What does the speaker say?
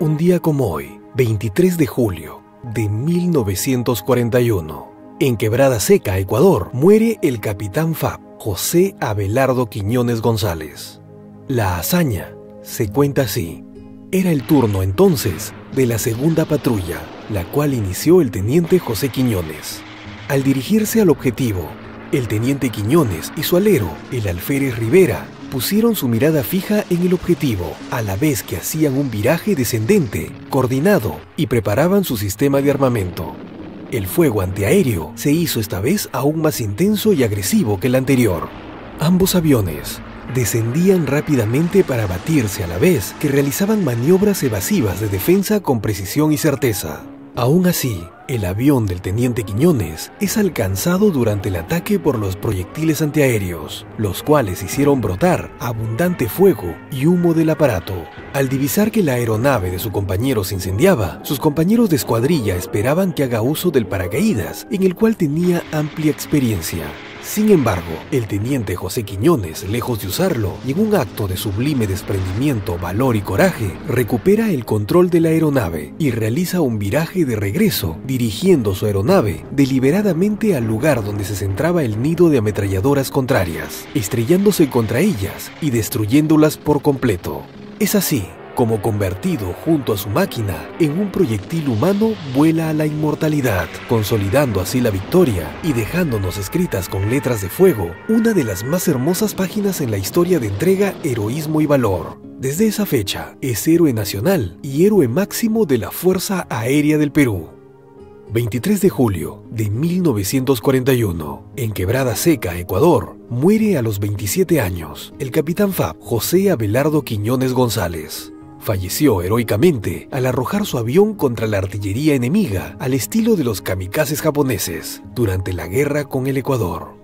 Un día como hoy, 23 de julio de 1941, en Quebrada Seca, Ecuador, muere el capitán FAB, José Abelardo Quiñones González. La hazaña se cuenta así. Era el turno entonces de la segunda patrulla, la cual inició el teniente José Quiñones. Al dirigirse al objetivo, el teniente Quiñones y su alero, el alférez Rivera, pusieron su mirada fija en el objetivo, a la vez que hacían un viraje descendente, coordinado, y preparaban su sistema de armamento. El fuego antiaéreo se hizo esta vez aún más intenso y agresivo que el anterior. Ambos aviones descendían rápidamente para batirse a la vez que realizaban maniobras evasivas de defensa con precisión y certeza. Aún así, el avión del teniente Quiñones es alcanzado durante el ataque por los proyectiles antiaéreos, los cuales hicieron brotar abundante fuego y humo del aparato. Al divisar que la aeronave de su compañero se incendiaba, sus compañeros de escuadrilla esperaban que haga uso del paracaídas, en el cual tenía amplia experiencia. Sin embargo, el teniente José Quiñones, lejos de usarlo, y en un acto de sublime desprendimiento, valor y coraje, recupera el control de la aeronave y realiza un viraje de regreso, dirigiendo su aeronave deliberadamente al lugar donde se centraba el nido de ametralladoras contrarias, estrellándose contra ellas y destruyéndolas por completo. Es así como convertido junto a su máquina en un proyectil humano, vuela a la inmortalidad, consolidando así la victoria y dejándonos escritas con letras de fuego una de las más hermosas páginas en la historia de entrega, heroísmo y valor. Desde esa fecha, es héroe nacional y héroe máximo de la Fuerza Aérea del Perú. 23 de julio de 1941, en Quebrada Seca, Ecuador, muere a los 27 años el capitán FAB José Abelardo Quiñones González. Falleció heroicamente al arrojar su avión contra la artillería enemiga al estilo de los kamikazes japoneses durante la guerra con el Ecuador.